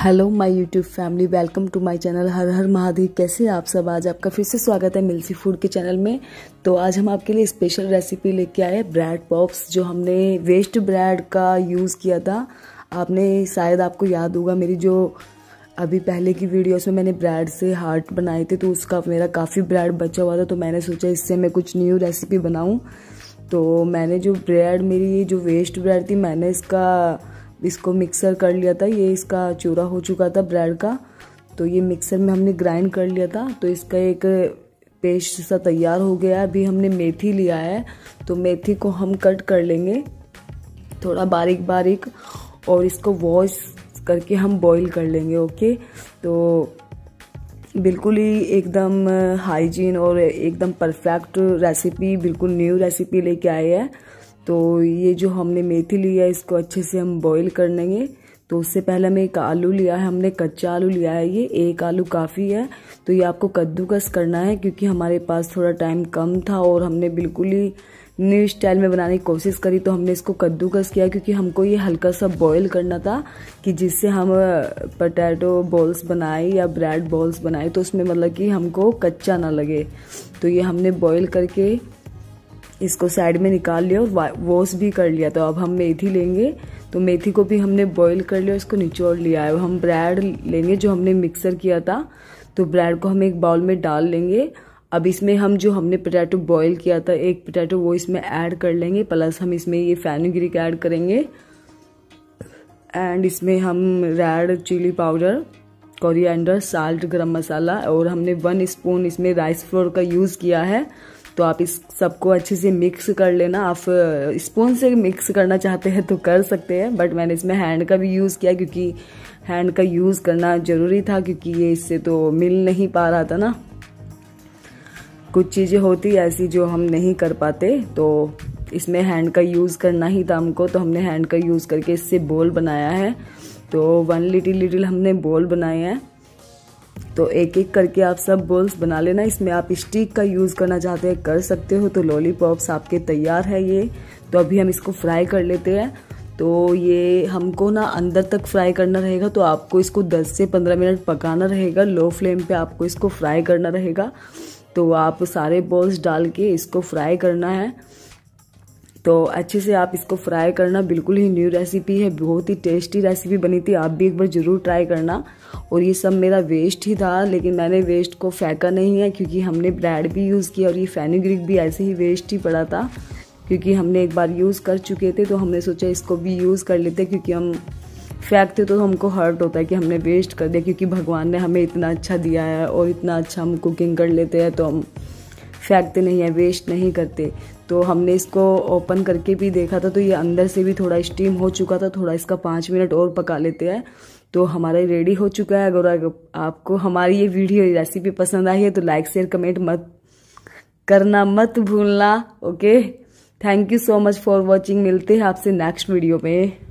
Hello my YouTube family welcome to my channel हर हर महादेव कैसे आप सब? आज आपका फिर से स्वागत है मिल्सी फ़ूड के चैनल में। तो आज हम आपके लिए स्पेशल रेसिपी लेके आए ब्रेड पॉप्स जो हमने वेस्ट ब्रेड का यूज़ किया था। आपने शायद आपको याद होगा, मेरी जो अभी पहले की वीडियोस में मैंने ब्रेड से हार्ट बनाए थे तो उसका मेरा काफ़ी ब्रेड बचा हुआ था तो मैंने सोचा इससे मैं कुछ न्यू रेसिपी बनाऊँ। तो मैंने जो ब्रेड मेरी जो वेस्ट ब्रेड थी, मैंने इसका इसको मिक्सर कर लिया था। ये इसका चूरा हो चुका था ब्रेड का। तो ये मिक्सर में हमने ग्राइंड कर लिया था। तो इसका एक पेस्ट सा तैयार हो गया अभी हमने मेथी लिया है। तो मेथी को हम कट कर लेंगे। थोड़ा बारीक बारीक। और इसको वॉश करके हम बॉईल कर लेंगे ओके तो बिल्कुल ही एकदम हाइजीन और एकदम परफेक्ट रेसिपी बिल्कुल न्यू रेसिपी लेके आए हैं। तो ये जो हमने मेथी लिया है, इसको अच्छे से हम बॉईल कर लेंगे। तो उससे पहले हमें एक आलू लिया है, हमने कच्चा आलू लिया है ये, एक आलू काफ़ी है। तो ये आपको कद्दूकस करना है, क्योंकि हमारे पास थोड़ा टाइम कम था और हमने बिल्कुल ही न्यू स्टाइल में बनाने की कोशिश करी तो हमने इसको कद्दूकस किया, क्योंकि हमको ये हल्का सा बॉईल करना था, कि जिससे हम पटैटो बॉल्स बनाए या ब्रेड बॉल्स बनाए तो उसमें मतलब कि हमको कच्चा ना लगे। तो ये हमने बॉईल करके इसको साइड में निकाल लिया और वॉश भी कर लिया। तो अब हम मेथी लेंगे। तो मेथी को भी हमने बॉईल कर लिया इसको निचोड़ लिया है हम ब्रेड लेंगे जो हमने मिक्सर किया था। तो ब्रेड को हम एक बाउल में डाल लेंगे। अब इसमें हम जो हमने पोटैटो बॉईल किया था, एक पोटैटो वो इसमें ऐड कर लेंगे। प्लस हम इसमें ये फैनुग्रिक ऐड करेंगे। एंड इसमें हम red chilli powder coriander salt garam masala और हमने वन स्पून इसमें राइस फ्लोर का यूज़ किया है। तो आप इस सबको अच्छे से मिक्स कर लेना। आप स्पून से मिक्स करना चाहते हैं तो कर सकते हैं बट मैंने इसमें हैंड का भी यूज़ किया क्योंकि हैंड का यूज़ करना ज़रूरी था क्योंकि ये इससे तो मिल नहीं पा रहा था ना। कुछ चीज़ें होती ऐसी जो हम नहीं कर पाते तो इसमें हैंड का यूज़ करना ही था हमको तो हमने हैंड का यूज़ करके इससे बोल बनाया है। तो वन लिटिल लिटिल हमने बोल बनाए हैं। तो एक एक करके आप सब बोल्स बना लेना। इसमें आप स्टिक का यूज़ करना चाहते हैं, कर सकते हो। तो लॉलीपॉप्स आपके तैयार है ये। तो अभी हम इसको फ्राई कर लेते हैं। तो ये हमको ना अंदर तक फ्राई करना रहेगा। तो आपको इसको 10 से 15 मिनट पकाना रहेगा। लो फ्लेम पे आपको इसको फ्राई करना रहेगा। तो आप सारे बॉल्स डाल के इसको फ्राई करना है। तो अच्छे से आप इसको फ्राई करना, बिल्कुल ही न्यू रेसिपी है, बहुत ही टेस्टी रेसिपी बनी थी, आप भी एक बार ज़रूर ट्राई करना। और ये सब मेरा वेस्ट ही था, लेकिन मैंने वेस्ट को फेंका नहीं है, क्योंकि हमने ब्रेड भी यूज़ किया और ये फेनिग्रिक भी ऐसे ही वेस्ट ही पड़ा था। क्योंकि हमने एक बार यूज़ कर चुके थे तो हमने सोचा इसको भी यूज़ कर लेते, क्योंकि हम फेंकते तो हमको हर्ट होता है कि हमने वेस्ट कर दिया, क्योंकि भगवान ने हमें इतना अच्छा दिया है और इतना अच्छा हम कुकिंग कर लेते हैं तो हम फेंकते नहीं है वेस्ट नहीं करते। तो हमने इसको ओपन करके भी देखा था तो ये अंदर से भी थोड़ा स्टीम हो चुका था, थोड़ा इसका पाँच मिनट और पका लेते हैं। तो हमारा रेडी हो चुका है। अगर आपको हमारी ये वीडियो रेसिपी पसंद आई है तो लाइक शेयर कमेंट मत करना मत भूलना okay thank you so much for watching मिलते हैं आपसे नेक्स्ट वीडियो में।